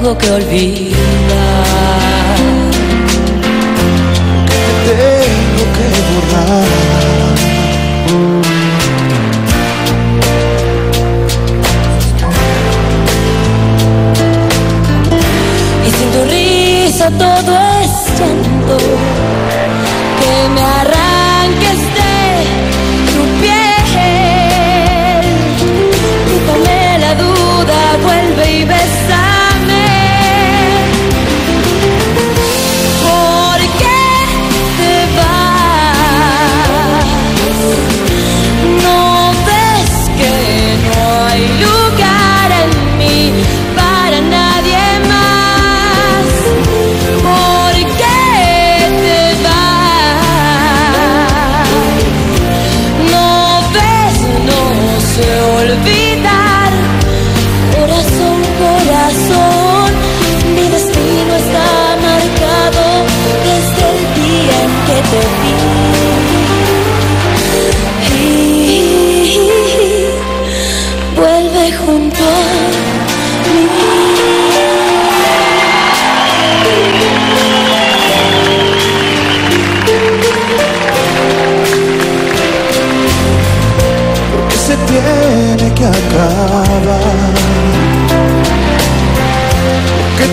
tengo que olvidar. Te tengo que borrar. Y sin tu risa todo es olvidar. Corazón, corazón, mi destino está marcado desde el día en que te vi. Y vuelve junto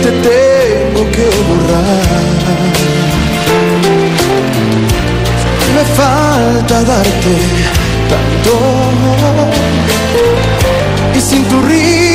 te tengo que borrar. Me falta darte tanto. Y sin tu risa